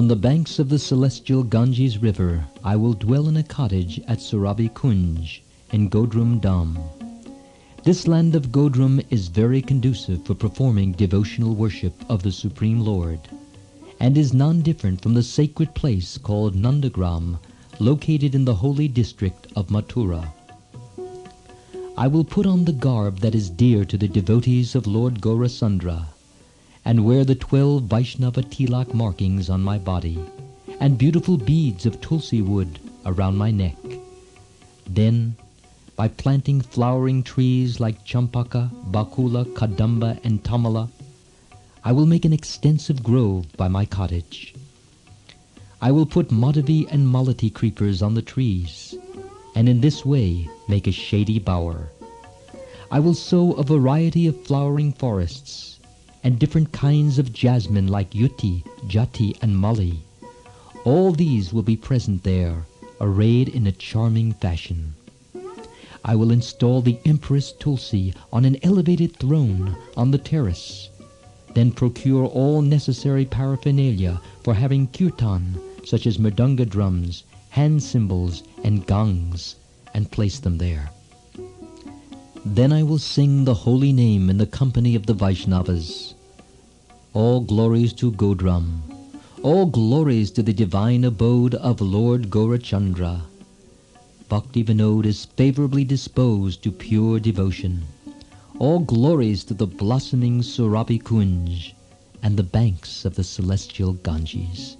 On the banks of the celestial Ganges river I will dwell in a cottage at Surabhi Kunj in Godrum Dham. This land of Godrum is very conducive for performing devotional worship of the Supreme Lord, and is non-different from the sacred place called Nandagram, located in the holy district of Mathura. I will put on the garb that is dear to the devotees of Lord Gaurasundra, and wear the twelve Vaishnava tilak markings on my body, and beautiful beads of tulsi wood around my neck. Then, by planting flowering trees like champaka, bakula, kadamba, and tamala, I will make an extensive grove by my cottage. I will put madhavi and malati creepers on the trees, and in this way make a shady bower. I will sow a variety of flowering forests, and different kinds of jasmine like yuti, jati, and mali. All these will be present there, arrayed in a charming fashion. I will install the Empress Tulsi on an elevated throne on the terrace, then procure all necessary paraphernalia for having kirtan, such as mridanga drums, hand cymbals, and gongs, and place them there. Then I will sing the holy name in the company of the Vaishnavas. All glories to Godrum. All glories to the divine abode of Lord Gaurachandra. Bhakti Vinod is favorably disposed to pure devotion. All glories to the blossoming Surabhi Kunj and the banks of the celestial Ganges.